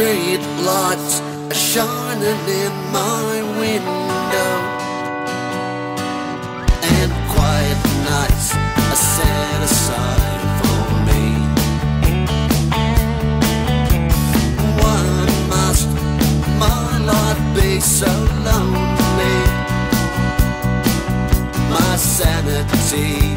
street lights are shining in my window And quiet nights are set aside for me must be so lonely? My sanity